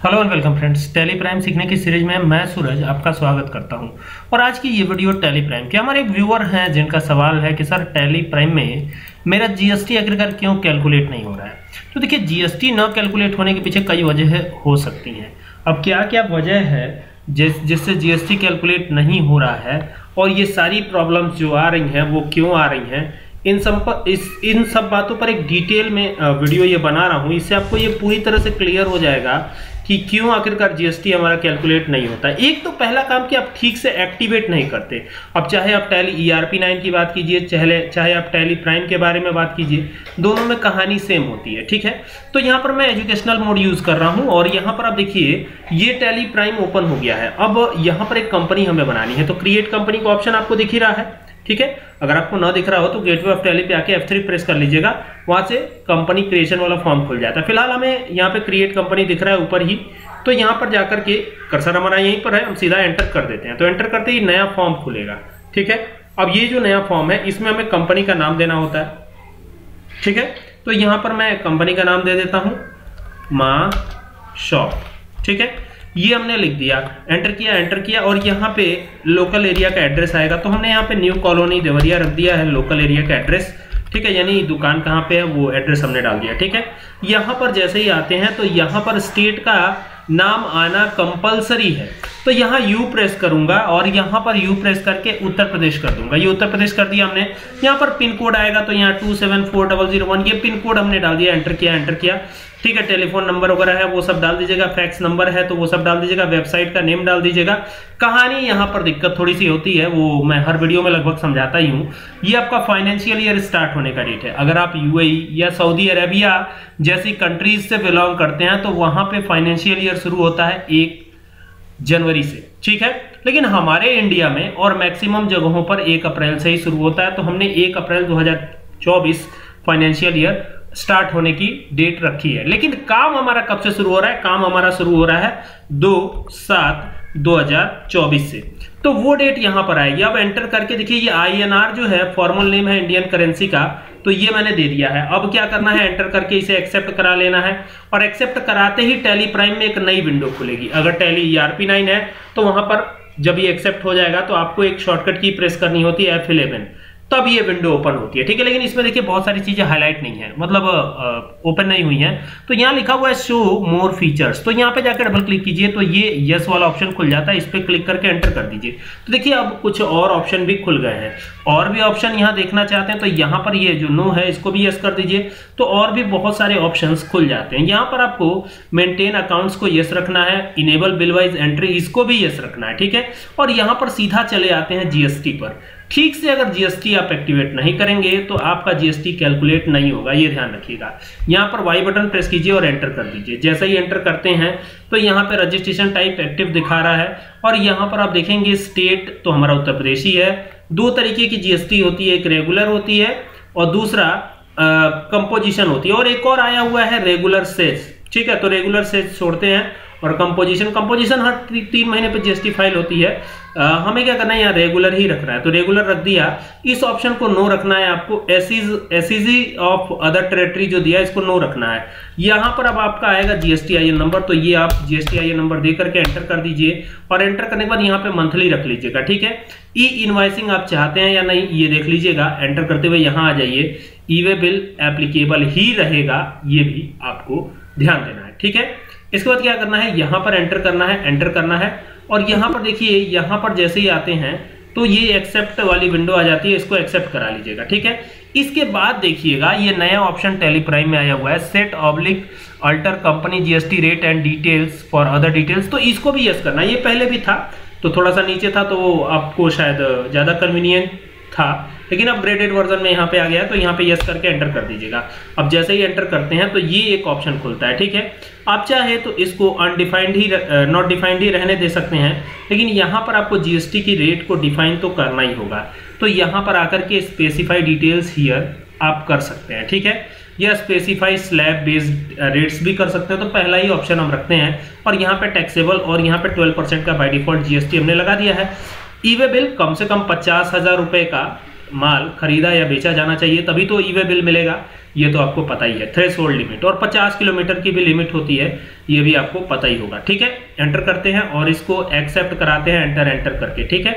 Hello and welcome friends Tally Prime सीखने की series में मैं सूरज आपका स्वागत करता हूँ। और आज की ये वीडियो टेली प्राइम के हमारे एक व्यूअर हैं, जिनका सवाल है कि, सर टेली प्राइम में मेरा जीएसटी आखिरकार क्यों कैलकुलेट नहीं हो रहा है? तो देखिए जीएसटी न कैलकुलेट होने के पीछे कई वजह हो सकती हैं। अब क्या क्या वजह है जिस, जिससे जीएसटी कैलकुलेट नहीं हो रहा है? और ये सारी प्रॉब्लम्स जो आ रही हैं, वो क्यों आ रही हैं? इन सब पर, इस, इन सब बातों पर एक डिटेल में वीडियो ये बना रहा हूँ। इससे आपको ये पूरी तरह से क्लियर हो जाएगा कि क्यों आखिरकार जीएसटी हमारा कैलकुलेट नहीं होता? एक तो पहला काम कि आप ठीक से एक्टिवेट नहीं करते। अब चाहे आप टैली ईआरपी नाइन की बात कीजिए चाहे चाहे आप टैली प्राइम के बारे में बात कीजिए, दोनों में कहानी सेम होती है, ठीक है? तो यहाँ पर मैं एजुकेशनल मोड यूज़ कर रहा हूँ और यहाँ पर आप देखिए, ये टैली प्राइम ओपन हो गया है। अब यहाँ पर एक कंपनी हमें बनानी है। तो क्रिएट कंपनी का ऑप्शन आपको दिख ही रहा है। ठीक है? अगर आपको ना दिख रहा हो तो गेटवे ऑफ़ टैली पे आके F3 प्रेस कर लीजिएगा। वहाँ से कंपनी क्रिएशन वाला फॉर्म खुल जाता है। फ़िलहाल हमें यहाँ पे क्रिएट कंपनी दिख रहा है ऊपर ही। तो यहाँ पर जाकर के कर्सर हमारा यहीं पर है, हम सीधा एंटर कर देते हैं। तो एंटर करते ही नया फॉर्म खुलेगा। ठीक है? अब ये जो नया फॉर्म है, इसमें हमें कंपनी का नाम देना होता है। ठीक है? तो यहाँ पर मैं कंपनी का नाम दे देता हूँ। माँ शॉप ठीक है? ये हमने लिख दिया। एंटर किया एंटर किया और यहाँ पे लोकल एरिया का एड्रेस आएगा। तो हमने यहाँ पे न्यू कॉलोनी देवरिया रख दिया है लोकल एरिया का एड्रेस ठीक है, यानी दुकान कहाँ पे है, वो एड्रेस हमने डाल दिया। ठीक है, यहाँ पर जैसे ही आते हैं तो यहाँ पर स्टेट का नाम आना कंपलसरी है। तो यहाँ यू प्रेस करूँगा और यहाँ पर यू प्रेस करके उत्तर प्रदेश कर दूँगा। ये उत्तर प्रदेश कर दिया हमने। यहाँ पर पिन कोड आएगा तो यहाँ two seven four double zero one ये पिन कोड हमने डाल दिया एंटर किया एंटर किया। ठीक है, टेलीफोन नंबर वगैरह है, वो सब डाल दीजिएगा। फैक्स नंबर है तो वो सब डाल दीजिएगा। वेबसाइट का नेम डाल दीजिएगा। कहानी यहाँ पर दिक्कत थोड़ी सी होती है, वो मैं हर वीडियो में लगभग समझाता ही हूँ। ये आपका फाइनेंशियल ईयर स्टार्ट होने का डेट है। अगर आप यूएई या सऊदी अरेबिया जैसी कंट्रीज़ से बिलोंग करते हैं तो वहाँ पे फाइनेंशियल ईयर शुरू होता है एक जनवरी से, ठीक है? लेकिन हमारे इंडिया में और मैक्सिमम जगहों पर एक अप्रैल से ही शुरू होता है तो हमने एक अप्रैल 2024 फाइनेंशियल ईयर स्टार्ट होने की डेट रखी है। लेकिन काम हमारा कब से शुरू हो रहा है? काम हमारा शुरू हो रहा है दो सात 2024 से। तो वो डेट यहाँ पर आएगी। अब एंटर करके देखिए, ये आईएनआर जो है फॉर्मल नेम है इंडियन करेंसी का तो ये मैंने दे दिया है। अब क्या करना है? एंटर करके इसे एक्सेप्ट करा लेना है। और एक्सेप्ट कराते ही टैली प्राइम में एक नई विंडो खुलेगी। अगर टैली ईआरपी नाइन है तो वहाँ पर जब ये एक्सेप्ट हो जाएगा तो आपको एक शॉर्टकट की प्रेस करनी होती है एफ़ इलेवन तब ये विंडो ओपन होती है। ठीक है, लेकिन इसमें देखिए बहुत सारी चीज़ें हाईलाइट नहीं है। मतलब ओपन नहीं हुई है। तो यहाँ लिखा हुआ है शो मोर फीचर्स तो यहाँ पे जाकर डबल क्लिक कीजिए तो ये यस वाला ऑप्शन खुल जाता है। इस पर क्लिक करके एंटर कर दीजिए। तो देखिए, अब कुछ और ऑप्शन भी खुल गए हैं। और भी ऑप्शन यहाँ देखना चाहते हैं तो यहाँ पर ये जो नो है, इसको भी यस कर दीजिए। तो और भी बहुत सारे ऑप्शन खुल जाते हैं। यहाँ पर आपको मेंटेन अकाउंट्स को यस रखना है। इनेबल बिल वाइज एंट्री इसको भी यस रखना है। ठीक है? और यहाँ पर सीधा चले आते हैं जीएसटी पर। ठीक से अगर जीएसटी आप एक्टिवेट नहीं करेंगे तो आपका जीएसटी कैलकुलेट नहीं होगा, ये ध्यान रखिएगा। यहाँ पर वाई बटन प्रेस कीजिए और एंटर कर दीजिए। जैसे ही एंटर करते हैं तो यहाँ पे रजिस्ट्रेशन टाइप एक्टिव दिखा रहा है। और यहाँ पर आप देखेंगे स्टेट तो हमारा उत्तर प्रदेश ही है। दो तरीके की जीएसटी होती है, एक रेगुलर होती है और दूसरा कंपोजिशन होती है। और एक और आया हुआ है रेगुलर सेस ठीक है तो रेगुलर सेस छोड़ते हैं। और कंपोजिशन कंपोजिशन हर ती, तीन महीने पे जीएसटी फ़ाइल होती है। आ, हमें क्या करना है यहाँ रेगुलर ही रखना है। तो रेगुलर रख दिया। इस ऑप्शन को नो रखना है आपको। एसीज एसीजी ऑफ़ अदर टेरेटरी जो दिया इसको नो रखना है। यहाँ पर अब आपका आएगा जीएसटी आई नंबर तो ये आप जीएसटी आई नंबर दे करके एंटर कर दीजिए। और एंटर करने के बाद यहाँ पे मंथली रख लीजिएगा ठीक है? ई इनवाइसिंग आप चाहते हैं या नहीं ये देख लीजिएगा। एंटर करते हुए यहाँ आ जाइए। ई वे बिल एप्लीकेबल ही रहेगा ये भी आपको ध्यान देना है ठीक है? इसके बाद क्या करना है? यहाँ पर एंटर करना है एंटर करना है। और यहाँ पर देखिए, यहाँ पर जैसे ही आते हैं तो ये एक्सेप्ट वाली विंडो आ जाती है, इसको एक्सेप्ट करा लीजिएगा, ठीक है? इसके बाद देखिएगा, ये नया ऑप्शन टेलीप्राइम में आया हुआ है set oblique alter company GST rate and details for other details तो इसको भी यस करना, ये पहले भी था तो थोड़ा सा नीचे था तो आपको शायद ज़्यादा कन्वीनियंट था। लेकिन अपग्रेडेड वर्जन में यहाँ पे आ गया तो यहाँ पे यस करके एंटर कर दीजिएगा। अब जैसे ही एंटर करते हैं तो ये एक ऑप्शन खुलता है, ठीक है? आप चाहे तो इसको अनडिफाइंड ही नॉट डिफाइंड ही रहने दे सकते हैं, लेकिन यहाँ पर आपको जीएसटी की रेट को डिफाइन तो करना ही होगा। तो यहाँ पर आकर के स्पेसिफाई डिटेल्स हियर आप कर सकते हैं, ठीक है? या स्पेसिफाई स्लैब बेस्ड रेट्स भी कर सकते हैं। तो पहला ही ऑप्शन हम रखते हैं, और यहाँ पे टैक्सेबल और यहाँ पे 12 परसेंट का बाय डिफ़ॉल्ट जीएसटी हमने लगा दिया है। ईवे बिल कम से कम पचास हज़ार रुपए का माल खरीदा या बेचा जाना चाहिए, तभी तो ईवे बिल मिलेगा। ये तो आपको पता ही है थ्रेस लिमिट और 50 किलोमीटर की भी लिमिट होती है, ये भी आपको पता ही होगा। ठीक है? एंटर करते हैं और इसको एक्सेप्ट कराते हैं एंटर एंटर करके। ठीक है?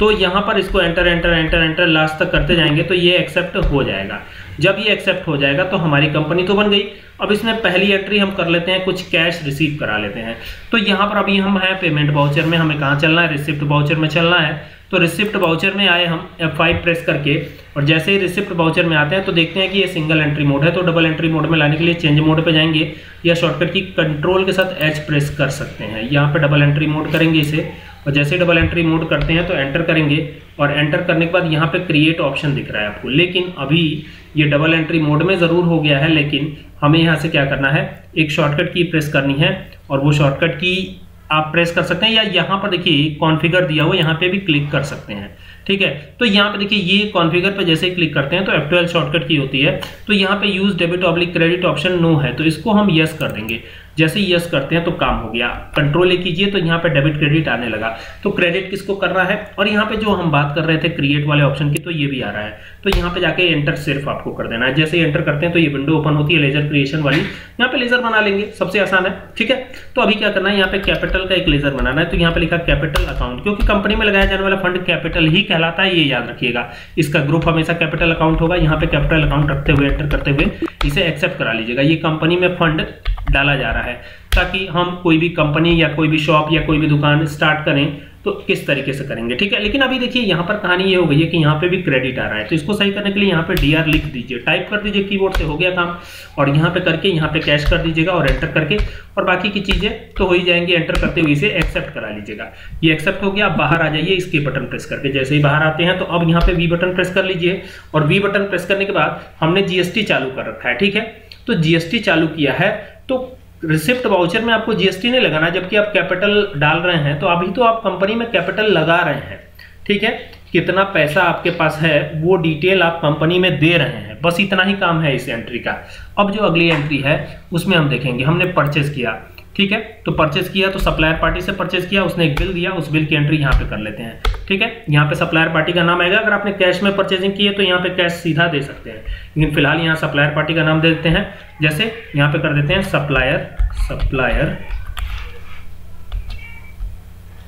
तो यहाँ पर इसको enter enter enter enter last तक करते जाएँगे तो ये एक्सेप्ट हो जाएगा। जब ये एक्सेप्ट हो जाएगा तो हमारी कंपनी तो बन गई। अब इसमें पहली एंट्री हम कर लेते हैं, कुछ कैश रिसीव करा लेते हैं। तो यहाँ पर अभी हम हैं पेमेंट बाउचर में, हमें कहाँ चलना है? रिसिप्ट बाउचर में चलना है। तो रिसिप्ट बाउचर में आए हम F5 प्रेस करके, और जैसे ही रिसिप्ट बाउचर में आते हैं तो देखते हैं कि ये सिंगल एंट्री मोड है तो डबल एंट्री मोड में लाने के लिए चेंज मोड पे जाएँगे, या शॉर्टकट की कंट्रोल के साथ एच प्रेस कर सकते हैं। यहाँ पे डबल एंट्री मोड करेंगे इसे, और जैसे ही डबल एंट्री मोड करते हैं तो एंटर करेंगे, और एंटर करने के बाद यहाँ पे क्रिएट ऑप्शन दिख रहा है आपको। लेकिन अभी ये डबल एंट्री मोड में ज़रूर हो गया है, लेकिन हमें यहाँ से क्या करना है? एक शॉर्टकट की प्रेस करनी है, और वो शॉर्टकट की आप प्रेस कर सकते हैं, या यहाँ पर देखिए कॉन्फ़िगर दिया हुआ, यहाँ पे भी क्लिक कर सकते हैं। ठीक है? तो यहाँ पे देखिए, ये कॉन्फ़िगर पे जैसे क्लिक करते हैं तो F12 शॉर्टकट की होती है। तो यहाँ पे use debit oblique credit option no है तो इसको हम यस कर देंगे। जैसे यस करते हैं तो काम हो गया। कंट्रोल ए कीजिए तो यहाँ पे डेबिट क्रेडिट आने लगा। तो क्रेडिट किसको करना है? और यहाँ पे जो हम बात कर रहे थे क्रिएट वाले ऑप्शन की तो ये भी आ रहा है। तो यहाँ पे जाके एंटर सिर्फ़ आपको कर देना है। जैसे एंटर करते हैं तो ये विंडो ओपन होती है लेजर क्रिएशन वाली। यहाँ पे लेजर बना लेंगे, सबसे आसान है, ठीक है? तो अभी क्या करना है, यहाँ पे कैपिटल का एक लेजर बनाना है। तो यहाँ पे लिखा कैपिटल अकाउंट क्योंकि कंपनी में लगाया जाने वाला फंड कैपिटल ही कहलाता है, ये याद रखिएगा। इसका ग्रुप हमेशा कैपिटल अकाउंट होगा, यहाँ पे कैपिटल अकाउंट रखते हुए एंटर करते हुए इसे एक्सेप्ट करा लीजिएगा। ये कंपनी में फंड डाला जा रहा है, ताकि हम कोई भी कंपनी या कोई भी शॉप या कोई भी दुकान स्टार्ट करें तो किस तरीके से करेंगे, ठीक है? लेकिन अभी देखिए, यहाँ पर कहानी ये हो गई है कि यहाँ पे भी क्रेडिट आ रहा है। तो इसको सही करने के लिए यहाँ पे डीआर लिख दीजिए। टाइप कर दीजिए कीबोर्ड से, हो गया काम। और यहाँ पे करके, यहाँ पे कैश कर दीजिएगा और एंटर करके, और बाकी की चीज़ें तो हो ही जाएँगी। एंटर करते हुए इसे एक्सेप्ट करा लीजिएगा। ये एक्सेप्ट हो गया, आप बाहर आ जाइए, इसके बटन प्रेस करके। जैसे ही बाहर आते हैं तो अब यहाँ पे वी बटन प्रेस कर लीजिए। और वी बटन प्रेस करने के बाद हमने जीएसटी चालू कर रखा है, ठीक है? तो जीएसटी चालू किया है तो रिसिप्ट वाउचर में आपको जीएसटी नहीं लगाना, जबकि आप कैपिटल डाल रहे हैं तो अभी तो आप कंपनी में कैपिटल लगा रहे हैं, ठीक है? कितना पैसा आपके पास है, वो डिटेल आप कंपनी में दे रहे हैं, बस इतना ही काम है इस एंट्री का। अब जो अगली एंट्री है, उसमें हम देखेंगे, हमने परचेज किया। ठीक है? तो परचेज किया तो सप्लायर पार्टी से परचेज किया, उसने एक बिल दिया, उस बिल की एंट्री यहाँ पे कर लेते हैं। ठीक है? यहाँ पे सप्लायर पार्टी का नाम आएगा। अगर आपने कैश में परचेजिंग की है तो यहाँ पे कैश सीधा दे सकते हैं। लेकिन फ़िलहाल यहाँ सप्लायर पार्टी का नाम दे देते हैं। जैसे यहाँ पे कर देते हैं सप्लायर सप्लायर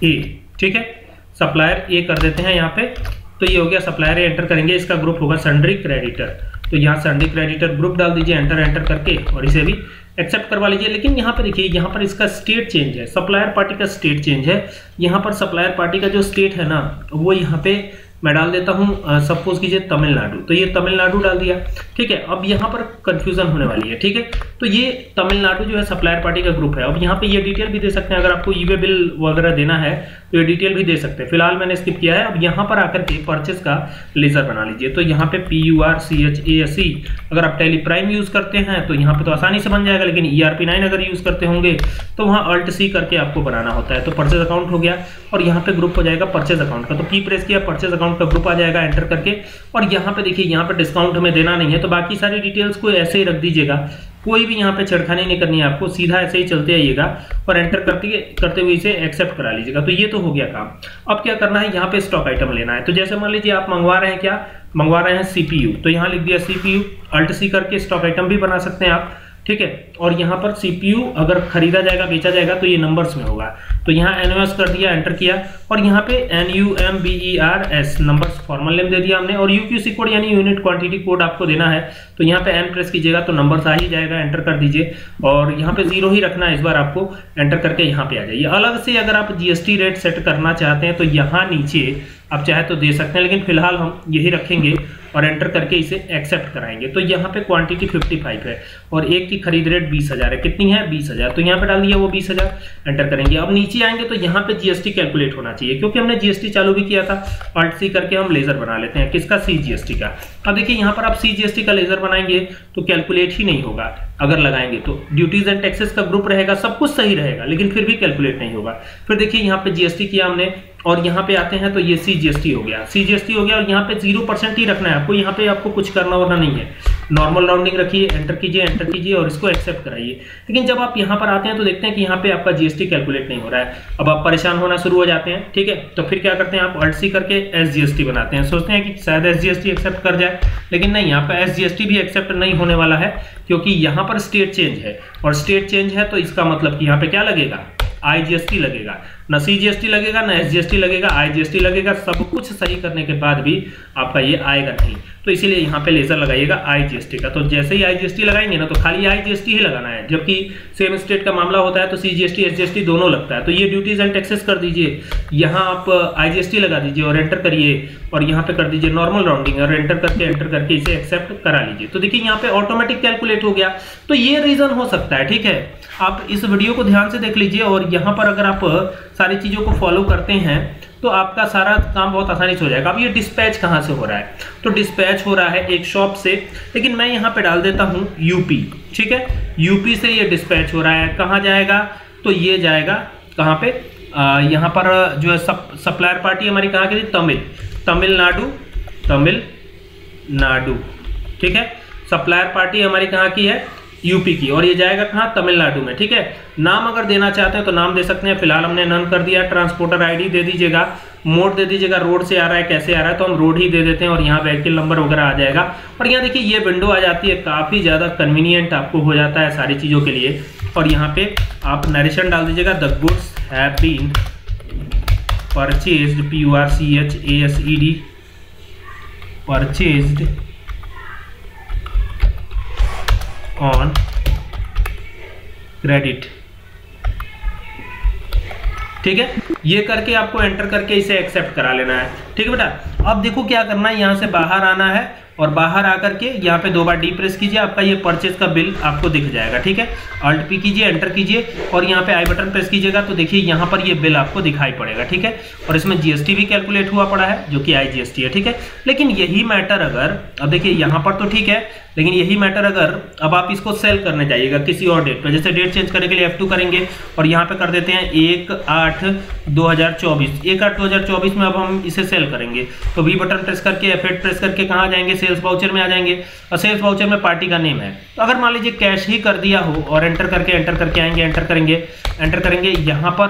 ए ठीक है? सप्लायर ए कर देते हैं यहाँ पे। तो ये हो गया सप्लायर ए एंटर करेंगे। इसका ग्रुप होगा सन्ड्री क्रेडिटर तो यहाँ सन्ड्री क्रेडिटर ग्रुप डाल दीजिए एंटर एंटर करके, और इसे भी एक्सेप्ट करवा लीजिए। लेकिन यहाँ पर देखिए, यहाँ पर इसका स्टेट चेंज है। सप्लायर पार्टी का स्टेट चेंज है। यहाँ पर सप्लायर पार्टी का जो स्टेट है ना, वो यहाँ पे मैं डाल देता हूँ। सपोज़ कीजिए तमिलनाडु। तो ये तमिलनाडु डाल दिया। ठीक है, अब यहाँ पर कंफ्यूजन होने वाली है। ठीक है तो ये तमिलनाडु जो है सप्लायर पार्टी का ग्रुप है। अब यहाँ पे ये डिटेल भी दे सकते हैं। अगर आपको ईवे बिल वगैरह देना है तो ये डिटेल भी दे सकते हैं। फ़िलहाल मैंने स्किप किया है। अब यहाँ पर आकर के परचेस का लेजर बना लीजिए। तो यहाँ पे P U R C H A S C अगर आप टेली प्राइम यूज़ करते हैं तो यहाँ पे तो आसानी से बन जाएगा, लेकिन ई आर पी नाइन अगर यूज़ करते होंगे तो वहाँ अल्ट सी करके आपको बनाना होता है। तो परचेज अकाउंट हो गया, और यहाँ पे ग्रुप हो जाएगा परचेज अकाउंट का। तो की प्रेस किया परचेज अकाउंट का ग्रुप आ जाएगा एंटर करके। और यहाँ पे देखिए, यहाँ पे डिस्काउंट हमें देना नहीं है। तो बाकी सारी डिटेल्स को ऐसे ही रख दीजिएगा। कोई भी यहाँ पे छेड़खानी नहीं करनी है आपको, सीधा ऐसे ही चलते आइएगा और एंटर करते करते हुए इसे एक्सेप्ट करा लीजिएगा। तो ये तो हो गया काम। अब क्या करना है, यहाँ पे स्टॉक आइटम लेना है। तो जैसे मान लीजिए आप मंगवा रहे हैं क्या? मंगवा रहे हैं सीपीयू तो यहाँ लिख दिया सीपीयू अल्ट सी करके स्टॉक आइटम भी बना सकते हैं आप। ठीक है? और यहाँ पर सीपीयू अगर खरीदा जाएगा, बेचा जाएगा तो ये नंबर्स में होगा। तो यहाँ एनओएस कर दिया एंटर किया। और यहाँ पे N U M B E R S numbers formal name दे दिया हमने। और यूक्यूसी कोड यानी यूनिट क्वांटिटी कोड आपको देना है। तो यहाँ पे एन प्रेस कीजिएगा तो नंबर्स आ ही जाएगा एंटर कर दीजिए। और यहाँ पे ज़ीरो ही रखना है, इस बार आपको एंटर करके यहाँ पे आ जाइए। अलग से अगर आप जीएसटी रेट सेट करना चाहते हैं तो यहाँ नीचे आप चाहे तो दे सकते हैं, लेकिन फ़िलहाल हम यही रखेंगे और एंटर करके इसे एक्सेप्ट कराएँगे। तो यहाँ पे क्वांटिटी 55 है और एक की खरीद रेट 20000 है। कितनी है? 20000 तो यहाँ पे डाल दिया वो 20000 एंटर करेंगे। अब नीचे आएँगे तो यहाँ पे जीएसटी कैलकुलेट होना चाहिए, क्योंकि हमने जीएसटी चालू भी किया था। अल्ट सी करके हम लेजर बना लेते हैं। किसका? सी का। अब देखिए, यहाँ पर आप सी का लेजर बनाएँगे तो कैलकुलेट ही नहीं होगा। अगर लगाएँगे तो ड्यूटीज़ एंड टैक्सेस का ग्रुप रहेगा, सब कुछ सही रहेगा, लेकिन फिर भी कैलकुलेट नहीं होगा। फिर देखिए, यहाँ पे जीएसटी किया हमने। और यहाँ पे आते हैं तो ये सी जीएसटी हो गया। सी जीएसटी हो गया और यहाँ पे ज़ीरो परसेंट ही रखना है। आपको यहाँ पे आपको कुछ करना वरना नहीं है। नॉर्मल राउंडिंग रखिए एंटर कीजिए एंटर कीजिए और इसको एक्सेप्ट कराइए। लेकिन जब आप यहाँ पर आते हैं तो देखते हैं कि यहाँ पे आपका जीएसटी कैलकुलेट नहीं हो रहा है। अब आप परेशान होना शुरू हो जाते हैं, ठीक है? तो फिर क्या करते हैं आप अल्ट सी करके एसजीएसटी बनाते हैं। सोचते हैं कि शायद एसजीएसटी एक्सेप्ट कर जाए, लेकिन नहीं यहाँ पर एस भी एक्सेप्ट नहीं होने वाला है, क्योंकि यहाँ पर स्टेट चेंज है। और स्टेट चेंज है तो इसका मतलब कि यहाँ पे क्या लगेगा? आईजीएसटी लगेगा। ना सीजीएसटी लगेगा, ना एसजीएसटी लगेगा आईजीएसटी लगेगा, सब कुछ सही करने के बाद भी आपका ये आएगा नहीं। तो इसीलिए यहाँ पे लेजर लगाइएगा आईजीएसटी का। तो जैसे ही आईजीएसटी लगाएँगे ना तो खाली आईजीएसटी ही लगाना है, जबकि सेम स्टेट का मामला होता है तो सीजीएसटी एसजीएसटी दोनों लगता है। तो ये ड्यूटीज़ एंड टैक्सेस कर दीजिए। यहाँ आप आईजीएसटी लगा दीजिए और एंटर करिए और यहाँ पे कर दीजिए नॉर्मल राउंडिंग और एंटर करके एंटर करके इसे एक्सेप्ट करा लीजिए। तो देखिए यहाँ पे ऑटोमेटिक कैलकुलेट हो गया। तो ये रीजन हो सकता है, ठीक है? आप इस वीडियो को ध्यान से देख लीजिए और यहाँ पर अगर आप सारी चीज़ों को फॉलो करते हैं तो आपका सारा काम बहुत आसानी से हो जाएगा। अब ये डिस्पैच कहाँ से हो रहा है? तो डिस्पैच हो रहा है एक शॉप से लेकिन मैं यहाँ पे डाल देता हूँ यूपी ठीक है? यूपी से ये डिस्पैच हो रहा है। कहाँ जाएगा? तो ये जाएगा कहाँ पे? यहाँ पर जो है सप, सप्लायर पार्टी हमारी कहाँ की थी तमिल तमिलनाडु तमिलनाडु ठीक है? सप्लायर पार्टी हमारी कहाँ की है? यूपी की, और ये जाएगा कहाँ? तमिलनाडु में, ठीक है? नाम अगर देना चाहते हैं तो नाम दे सकते हैं। फ़िलहाल हमने नन कर दिया ट्रांसपोर्टर आईडी दे दीजिएगा, मोड दे दीजिएगा, रोड से आ रहा है, कैसे आ रहा है तो हम रोड ही दे देते हैं और यहाँ व्हीकल नंबर वगैरह आ जाएगा। और यहाँ देखिए, ये विंडो आ जाती है, काफ़ी ज़्यादा कन्वीनियंट आपको हो जाता है सारी चीज़ों के लिए। और यहाँ पे आप नरेशन डाल दीजिएगा the goods have been P U R C H A S E D purchased on credit ठीक है? ये करके आपको एंटर करके इसे एक्सेप्ट करा लेना है। ठीक है बेटा? अब देखो क्या करना है, यहाँ से बाहर आना है और बाहर आकर के यहाँ पे दो बार डी प्रेस कीजिए, आपका ये परचेज का बिल आपको दिख जाएगा। ठीक है? अल्ट पी कीजिए एंटर कीजिए और यहाँ पे आई बटन प्रेस कीजिएगा तो देखिए यहाँ पर ये बिल आपको दिखाई पड़ेगा। ठीक है? और इसमें जीएसटी भी कैलकुलेट हुआ पड़ा है, जो कि आई है। ठीक है? लेकिन यही मैटर अगर, अब देखिए यहाँ पर तो ठीक है लेकिन यही मैटर अगर अब आप इसको सेल करने जाइएगा किसी और डेट पर जैसे डेट चेंज करने के लिए F2 करेंगे और यहाँ पे कर देते हैं एक आठ दो हज़ार चौबीस। एक आठ दो हज़ार चौबीस में अब हम इसे सेल करेंगे। तो वी बटन प्रेस करके F8 प्रेस करके कहाँ जाएँगे? सेल्स वाउचर में आ जाएँगे। और सेल्स वाउचर में पार्टी का नेम है। तो अगर मान लीजिए कैश ही कर दिया हो और एंटर करके एंटर करके आएँगे एंटर करेंगे एंटर करेंगे, यहाँ पर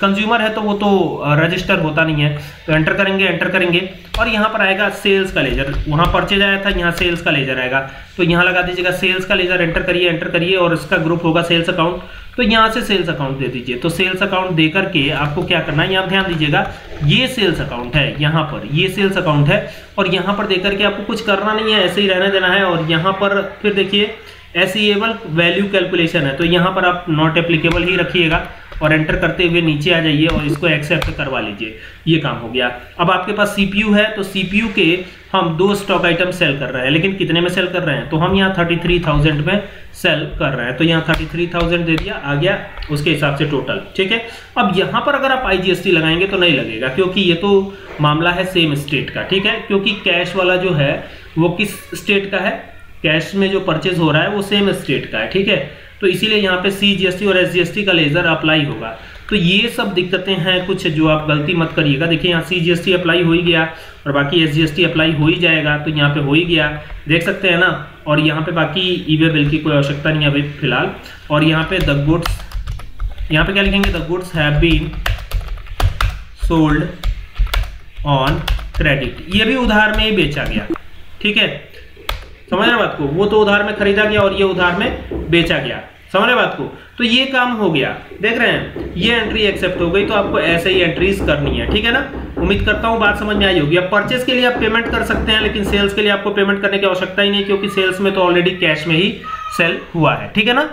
कंज्यूमर है तो वो तो रजिस्टर होता नहीं है। तो एंटर करेंगे एंटर करेंगे और यहाँ पर आएगा सेल्स का लेजर वहाँ परचेज आया था, यहाँ सेल्स का लेजर आएगा। तो यहाँ लगा दीजिएगा सेल्स का लेजर एंटर करिए एंटर करिए और इसका ग्रुप होगा सेल्स अकाउंट तो यहाँ से सेल्स अकाउंट दे दीजिए। तो सेल्स अकाउंट दे करके आपको क्या करना है? यहाँ ध्यान दीजिएगा, ये सेल्स अकाउंट है यहाँ पर, ये सेल्स अकाउंट है और यहाँ पर देकर के आपको कुछ करना नहीं है, ऐसे ही रहने देना है और यहाँ पर फिर देखिए एसीएबल वैल्यू कैलकुलेशन है। तो यहाँ पर आप नॉट एप्लीकेबल ही रखिएगा। और एंटर करते हुए नीचे आ जाइए और इसको एक्सेप्ट करवा लीजिए। ये काम हो गया। अब आपके पास सीपीयू है तो सीपीयू के हम दो स्टॉक आइटम सेल कर रहे हैं। लेकिन कितने में सेल कर रहे हैं? तो हम यहाँ थर्टी थ्री थाउज़ेंड में सेल कर रहे हैं। तो यहाँ थर्टी थ्री थाउज़ेंड दे दिया, आ गया उसके हिसाब से टोटल ठीक है? अब यहाँ पर अगर आप आईजीएसटी लगाएँगे तो नहीं लगेगा, क्योंकि ये तो मामला है सेम स्टेट का, ठीक है? क्योंकि कैश वाला जो है, वो किस स्टेट का है? कैश में जो परचेज हो रहा है, वो सेम स्टेट का है, ठीक है? तो इसीलिए यहाँ पे सी और एस का लेजर अप्लाई होगा। तो ये सब दिक्कतें हैं कुछ जो आप गलती मत करिएगा। देखिए, यहाँ सी जीएसटी अप्लाई हो ही गया और बाकी एस जीएसटी अप्लाई हो ही जाएगा तो यहाँ पे हो ही गया। देख सकते हैं ना? और यहाँ पे बाकी ई वे बिल की कोई आवश्यकता नहीं है अभी फ़िलहाल। और यहाँ पे द गुड्स यहाँ पे क्या लिखेंगे? The goods have been sold on credit ये भी उधार में ही बेचा गया। ठीक है? समझ रहे बात को? वो तो उधार में खरीदा गया और ये उधार में बेचा गया। समझ रहे बात को? तो ये काम हो गया। देख रहे हैं, ये एंट्री एक्सेप्ट हो गई तो आपको ऐसे ही एंट्रीज करनी है, ठीक है ना? उम्मीद करता हूँ बात समझ में आई होगी। अब परचेस के लिए आप पेमेंट कर सकते हैं, लेकिन सेल्स के लिए आपको पेमेंट करने की आवश्यकता ही नहीं, क्योंकि सेल्स में तो ऑलरेडी कैश में ही सेल हुआ है, ठीक है ना?